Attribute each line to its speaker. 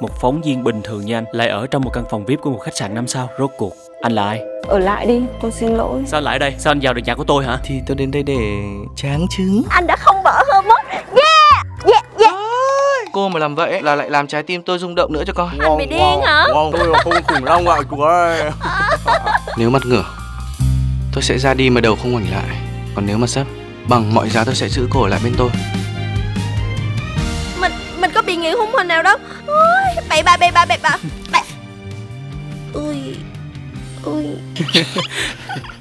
Speaker 1: Một phóng viên bình thường như anh lại ở trong một căn phòng VIP của một khách sạn năm sao? Rốt cuộc anh là ai?
Speaker 2: Ở lại đi, tôi xin lỗi.
Speaker 1: Sao lại ở đây? Sao anh vào được nhà của tôi hả?
Speaker 3: Thì tôi đến đây để tráng trứng
Speaker 2: Anh đã không bỏ hơ mất Yeah, yeah, yeah.
Speaker 3: Cô mà làm vậy là lại làm trái tim tôi rung động nữa cho coi.
Speaker 2: Anh bị điên hả?
Speaker 4: Ngon, tôi là con khủng long ạ chú ơi
Speaker 3: Nếu mặt ngửa Tôi sẽ ra đi mà đầu không ngoảnh lại. Còn nếu mà sấp Bằng mọi giá tôi sẽ giữ cổ lại bên tôi.
Speaker 2: Mình, mình có bị nghiện hung hình nào đâu Ôi, Bậy ba, bậy ba, bậy ba Ui. Ui